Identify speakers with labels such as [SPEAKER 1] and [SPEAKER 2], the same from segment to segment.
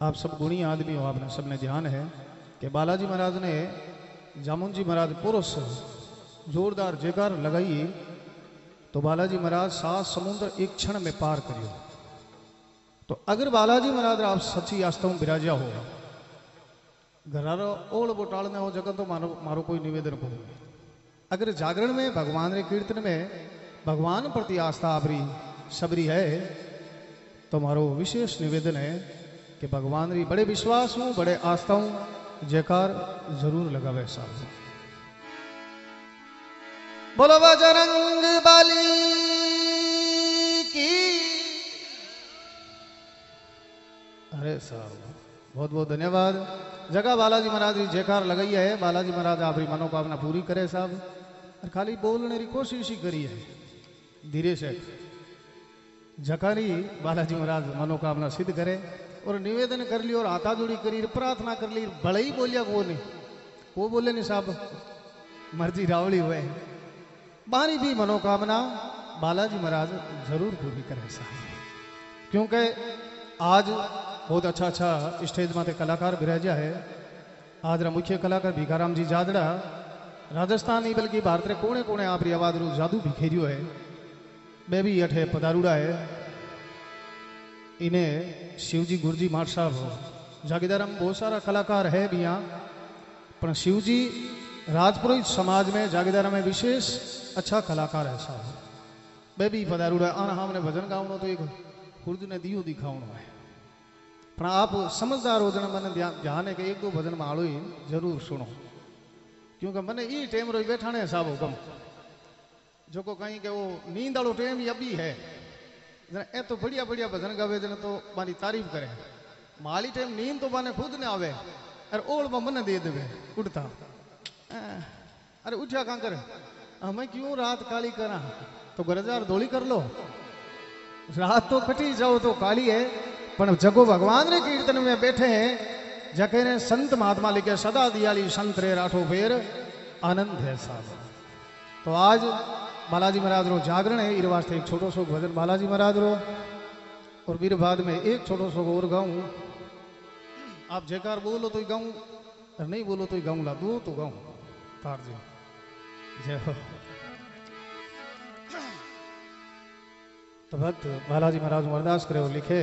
[SPEAKER 1] आप सब गुणी आदमी हो आपने सबने ध्यान है कि बालाजी महाराज ने जामुन जी महाराज पुरुष जोरदार जयकार लगाई तो बालाजी महाराज सात समुद्र एक क्षण में पार करियो। तो अगर बालाजी महाराज आप सच्ची आस्था में बिराजा हो, घरारो ओळ बोटाड़ने हो जगह तो मारो मारो कोई निवेदन को अगर जागरण में, भगवान रे कीर्तन में, भगवान प्रति आस्था आपरी सबरी है तो मारो विशेष निवेदन है कि भगवान री बड़े विश्वास हूँ, बड़े आस्था हूँ, जयकार ज़रूर लगावे साहब।
[SPEAKER 2] बोलो बजरंग बली की।
[SPEAKER 1] अरे साहब बहुत बहुत धन्यवाद। जगह बालाजी महाराज जी जयकार लगाई है। बालाजी महाराज आप आपकी मनोकामना पूरी करे साहब। और खाली बोलने की कोशिश ही करी है। धीरे से। जकानी बालाजी महाराज मनोकामना सिद्ध करे। और निवेदन कर ली और हाथा जोड़ी करी, प्रार्थना कर ली बड़े ही बोलिया वो नहीं वो बोले नहीं साहब, मर्ज़ी रावली हुए। बारी भी मनोकामना बालाजी महाराज ज़रूर पूरी करे साहब। क्योंकि आज बहुत अच्छा अच्छा स्टेज माते कलाकार बिराजा है। आज रा मुख्य कलाकार भीखाराम जी जादड़ा राजस्थान नहीं बल्कि भारत रे कोने कोने आप आवाज़ रू जादू बिखेरियो है। बे भी अठे पधारूड़ा है। इन्हें शिवजी गुरुजी माठ साहब जागीदारम बहुत सारा कलाकार है भी यहाँ। पर शिवजी राजपुरोहित समाज में जागीदारा में विशेष अच्छा कलाकार है साहब। बे भी पधारूड़ा आना हमने भजन गावनो तो एक खुर्द ने दियो दिखावनो है पर आप समझदार हो जन, मैंने ध्यान है कि एक दो भजन माड़ो ही ज़रूर सुनो। क्योंकि मैंने ये टेम रो बैठाने साहब हुकम। जो को कहीं के वो नींद वालो ये अभी है। ए तो बढ़िया बढ़िया भजन गावे तो मारी तारीफ़ करे। माली टेम नींद तो माने खुद ने आवे। अरे ओल मन दे देवे उठता अरे उठा कहाँ करे? हमें क्यों रात काली करा? तो गरजार धोली कर लो। रात तो कटी जाओ तो काली है पर जगो भगवान रे कीर्तन में बैठे हैं। जके ने संत महात्मा लिखे, सदा दियाली संत रे राठो फेर, आनंद है साहब बालाजी महाराज रो जागरण है इर वास्ते एक छोटो सो भजन बालाजी महाराज रो। और फिर बाद में एक छोटो सो और गाऊं। आप जयकार बोलो तो गाऊं, और नहीं बोलो तो गाऊं ला दो तो गाऊं। तार जी। जय हो। तो भक्त बालाजी महाराज अरदास करे लिखे।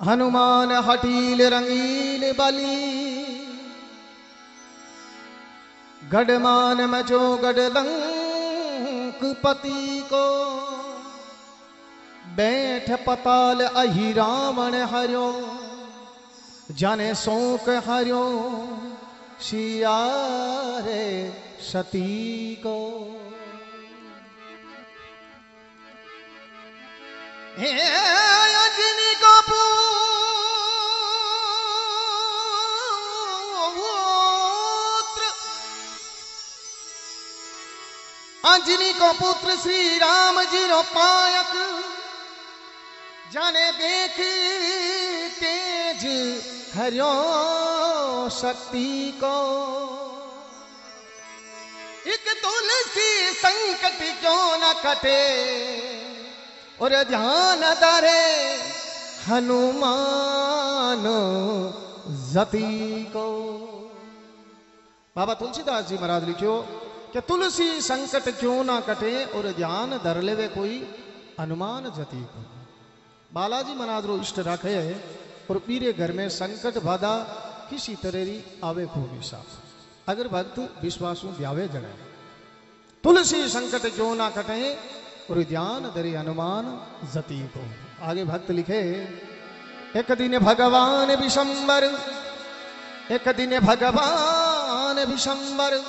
[SPEAKER 2] हनुमान हटील रंगील बली। गढ़मान मचो गढ़लंक पति को। बैठ पताल अहि रावण हरियो जाने शोक हरियो, सियारे सती को। अजनी को पुत्र। अंजनी को पुत्र श्री राम जी रो पायक। जाने देख तेज हरियो शक्ति को। एक तुलसी संकट क्यों न कटे? और ध्यान धरे हनुमान जति को। बाबा तुलसीदास जी महाराज लिखियो कि तुलसी संकट क्यों ना कटे और ध्यान धर लेवे कोई हनुमान जति को। बालाजी महाराज रो इष्ट रखे है और पीरे घर में संकट बाधा किसी तरह री आवे को विश्वास अगर भक्त विश्वासु व्यावे जड़े। तुलसी संकट जो ना कटे, और ध्यान धरे हनुमान जति को। आगे भक्त लिखे, एक दिन भगवान विशंबर, एक दिन भगवान विशंबर,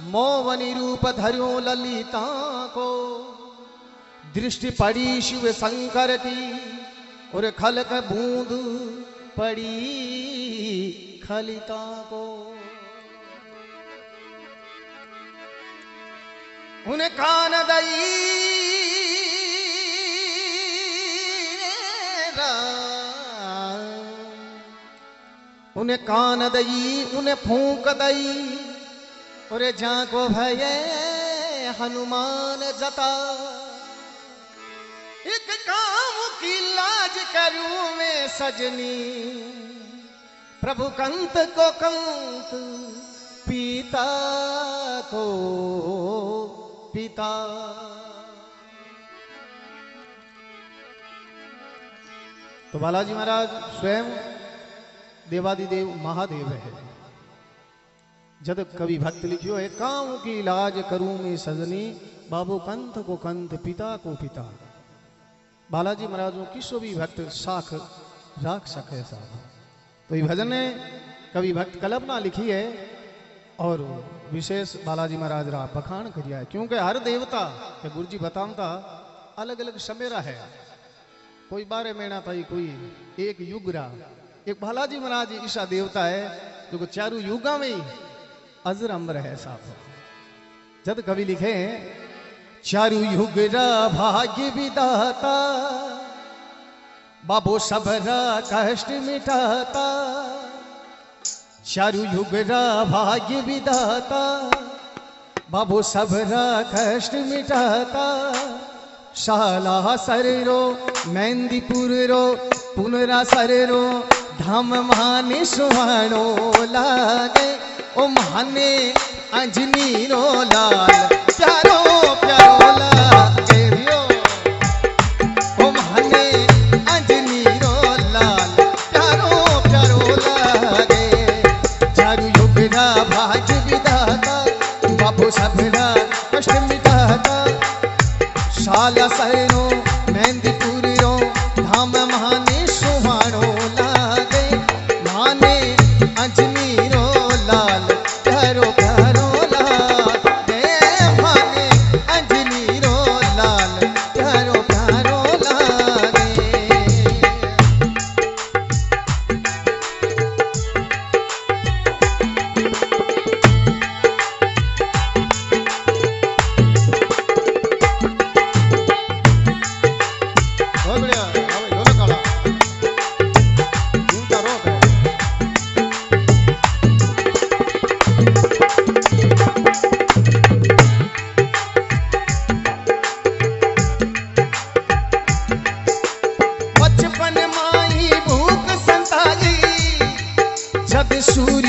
[SPEAKER 2] मोवनी रूप धर्यो ललिता को। दृष्टि पड़ी शिव शंकर की और खलक बूंद पड़ी खलिता को। उन कान दई उन्हें कान दई, उन्हें फूक दई। और झांको भये हनुमान जता। एक काम की लाज करूँ मैं सजनी। प्रभु कंत को कंत, पिता को पिता।
[SPEAKER 1] तो बालाजी महाराज स्वयं देवादिदेव महादेव है। जद कवि भक्त लिखियो है काऊ की इलाज करूँ मैं सजनी, बाबू कंथ को कंथ पिता को पिता। बालाजी महाराजों किसो भी भक्त साख राख सके साहब। तो ये भजन ने कवि भक्त कल्पना लिखी है और विशेष बालाजी महाराज रा बखान करिया है। क्योंकि हर देवता के गुरु जी बताऊंता अलग अलग समेरा है। कोई बारह महीना था कोई एक युग रहा एक बालाजी महाराज ईशा देवता है, जो चारू युगा में ही अजर अमर है साहब। जब कवि लिखे हैं
[SPEAKER 2] चारु युग रा भाग्य विदाता बाबो सबरा कष्ट मिटाता। चारु युग रा भाग्य विदाता बाबो सबरा कष्ट मिटाता। शाला सरेरो मेहंदीपुर रो, पुनरा सरेरो धाम माने सुहाणो लागे ओ माने अंजनी रो लाल, प्यारो प्यारो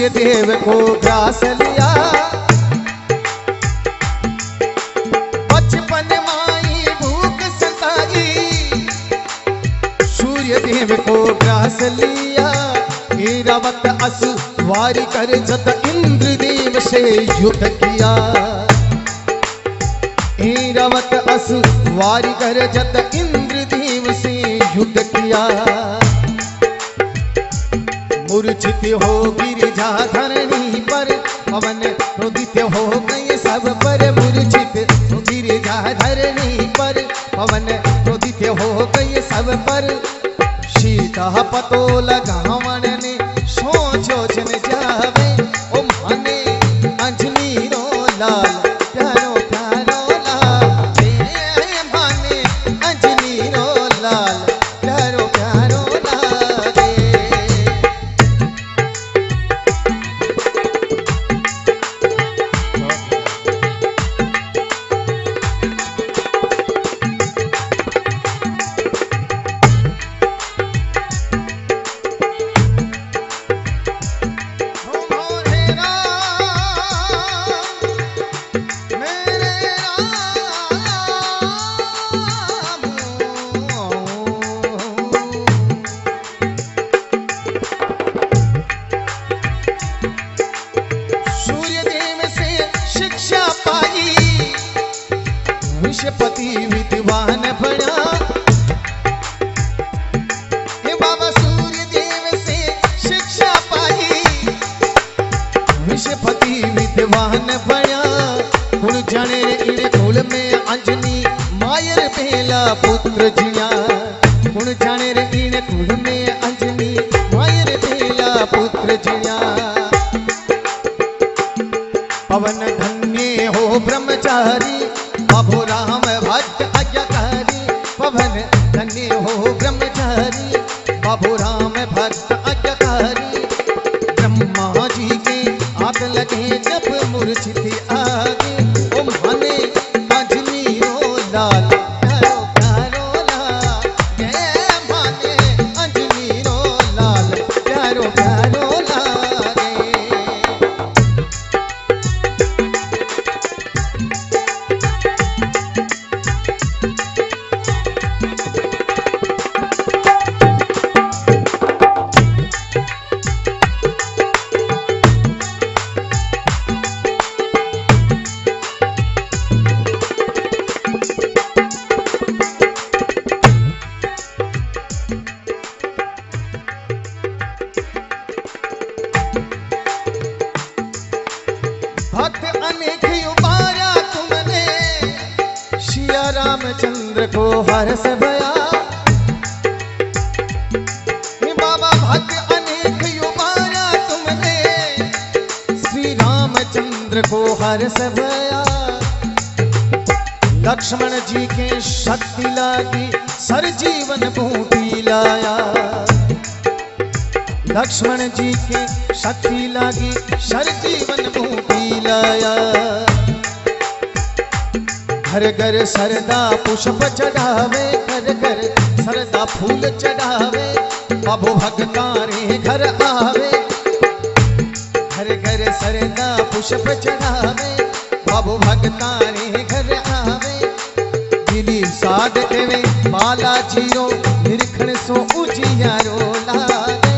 [SPEAKER 2] देव को ग्रास लिया। बचपन माई भूख संताली सूर्य देव को ग्रास लिया। ईरावत असु वारी कर जत इंद्र देव से युद्ध किया। ईरावत असु वारी कर जत इंद्र देव से युद्ध किया। मूर्छित हो गिरिजा धरणी पर। पवन रुदित हो गए सब पर। मूर्छित गिरिजा धरणी पर। पवन रुदित हो गए सब पर। सीता पतो लगावन मायर पहला पुत्र जिया। कुल जाने रे इन कुल में अंजनी मायर पहला पुत्र जिया। पवन धन्य हो ब्रह्मचारी, बाबू राम भक्त आज्ञाकारी। पवन धन्य हो ब्रह्मचारी, बाबू राम भक्त आज्ञाकारी। ब्रह्मा जी के आग लगे जब मूर्छित रामचंद्र को हर्ष भया। बाबा भक्त अनेक उबारा तुमने। श्री रामचंद्र को हर्ष भया। लक्ष्मण जी के शक्ति लागी सर जीवन बूटी लाया। लक्ष्मण जी के शक्ति लागी सर जीवन बूटी लाया। घर घर सरदा पुष्प चढ़ावे, घर घर सरदा फूल चढ़ावे, बाबू भगतारे घर आवे। घर घर सरदा पुष्प चढ़ावे, बाबू भगतारे घर आवे। दिली साध देवे माला ज़ीरो निरखण सो उजियारो लागे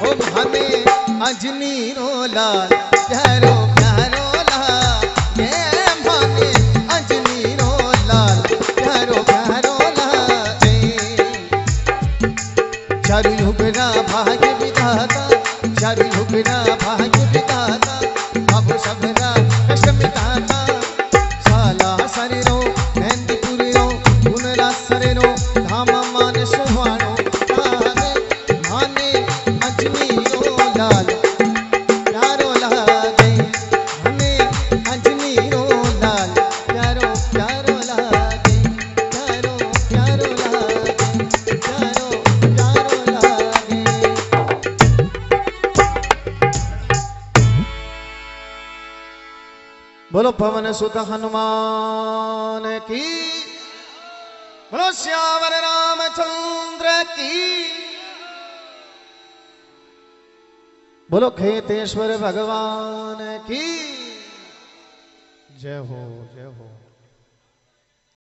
[SPEAKER 2] ओ हमें अंजनी रो लाल, प्यारो बोलो, पवन सुत हनुमान की। बोलो, श्यावर रामचंद्र की। बोलो, खेतेश्वर भगवान की। जय हो जय हो।